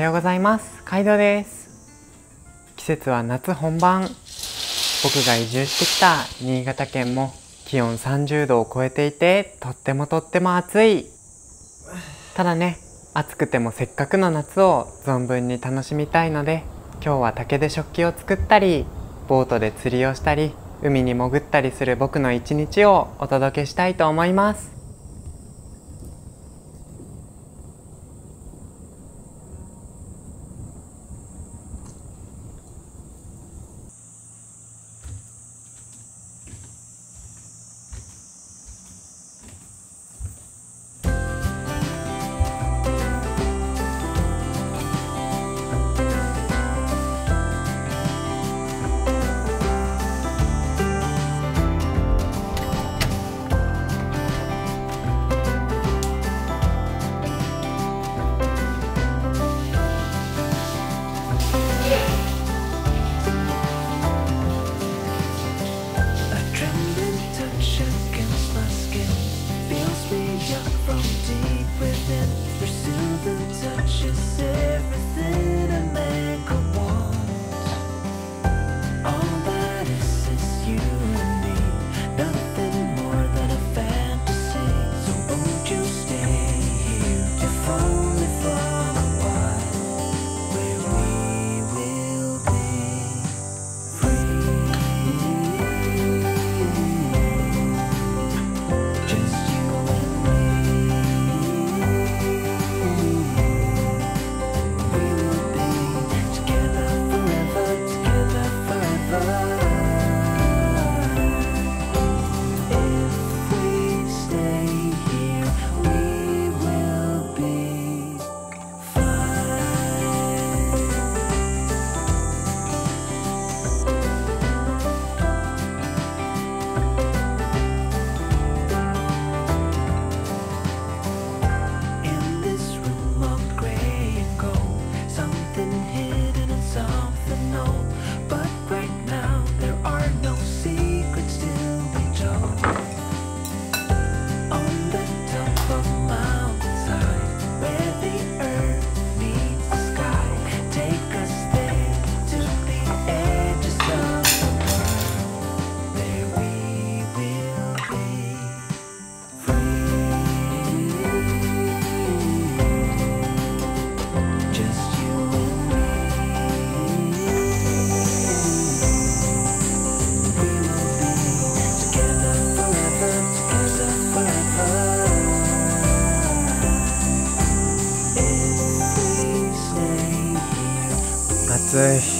はようございます。カイドです。季節は夏本番。僕が移住してきた新潟県も気温30度を超えていてとってもとっても暑い。ただね暑くてもせっかくの夏を存分に楽しみたいので今日は竹で食器を作ったりボートで釣りをしたり海に潜ったりする僕の一日をお届けしたいと思います。say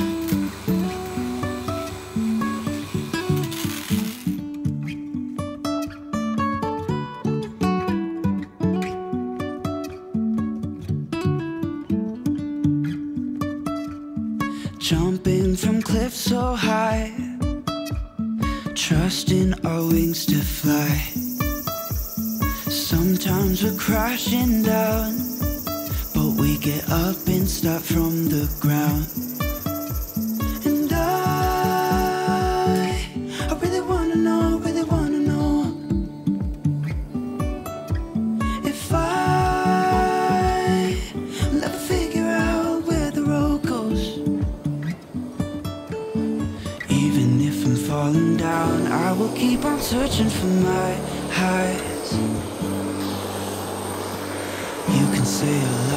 Sometimes we're crashing down, but we get up and start from the ground. And I, I really wanna know, really wanna know if I will ever figure out where the road goes. Even if I'm falling down, I will keep on searching for my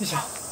よいしょ。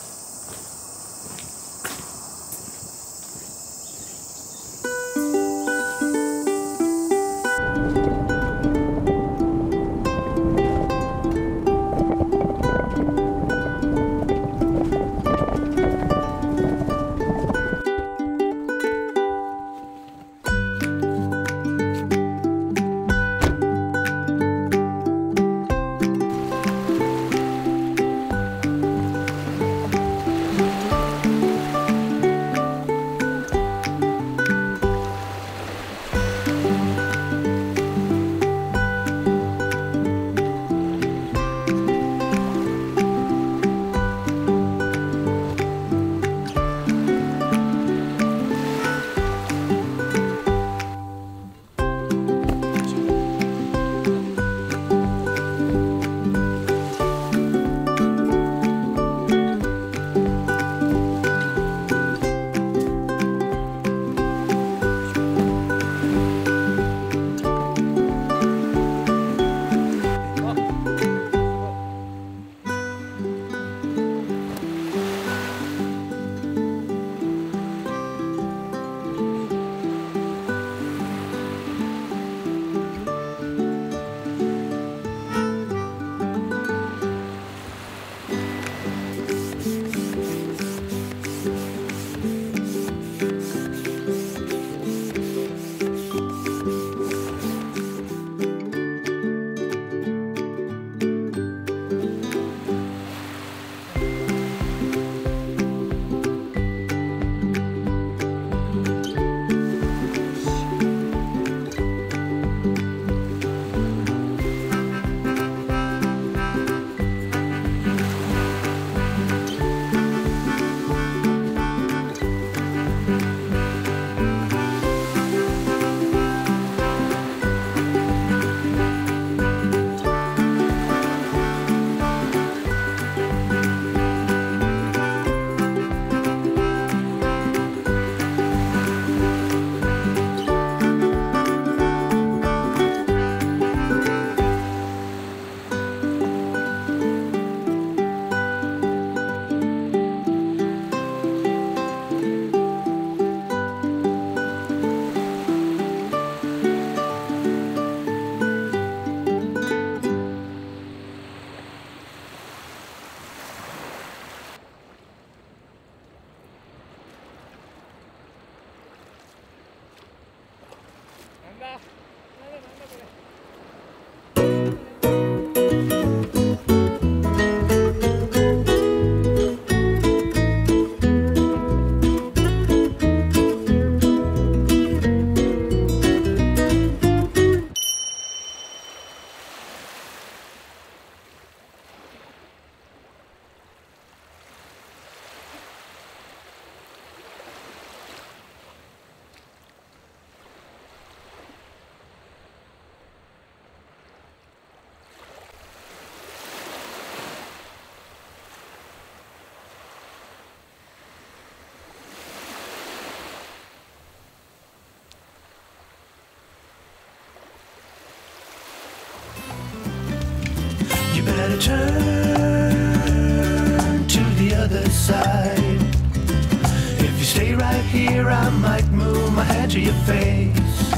To your face.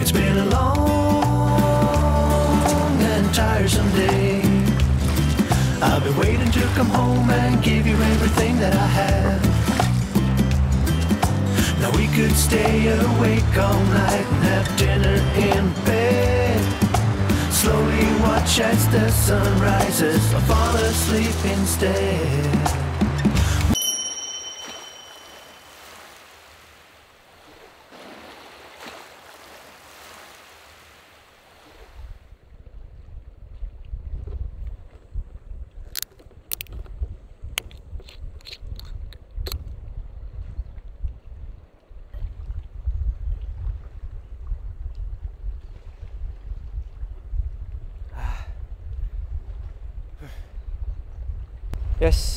It's been a long and tiresome day. I've been waiting to come home and give you everything that I have. Now we could stay awake all night and have dinner in bed. Slowly watch as the sun rises or fall asleep instead. "よ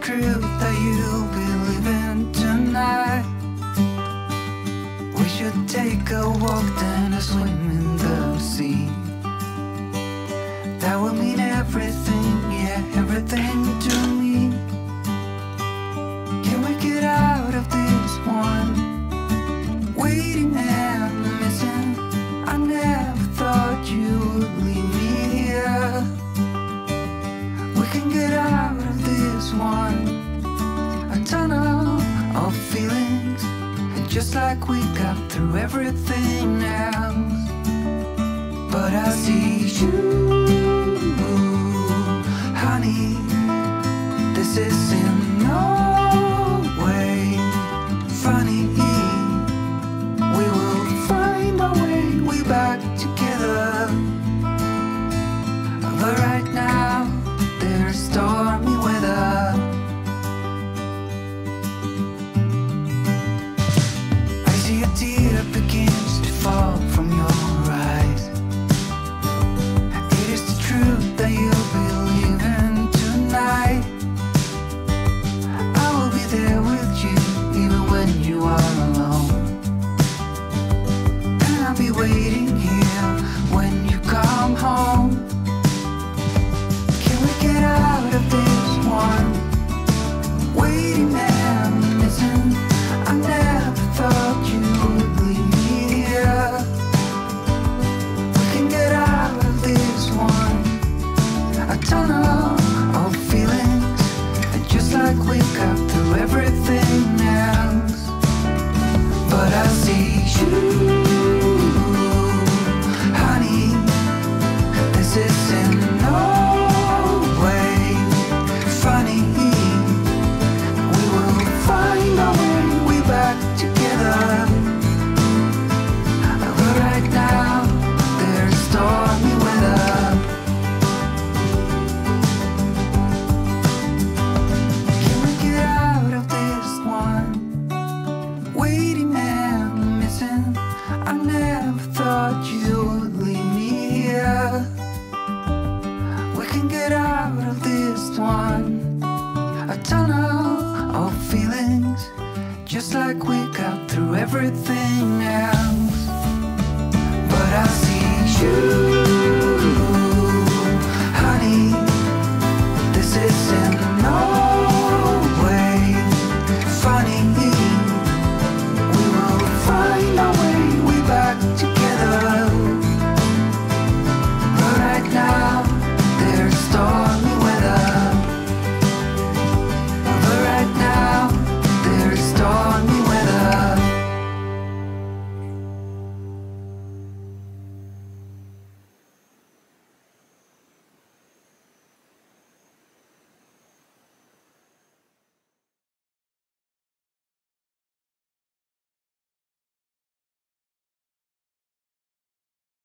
crib that you'll be living tonight. We should take a walk and a swim in the sea. That would mean everything, yeah, everything to me. one. A tunnel of feelings. Just like we got through everything else. But I see you, honey. This isn't all everything else. But I see you. just like we got through everything.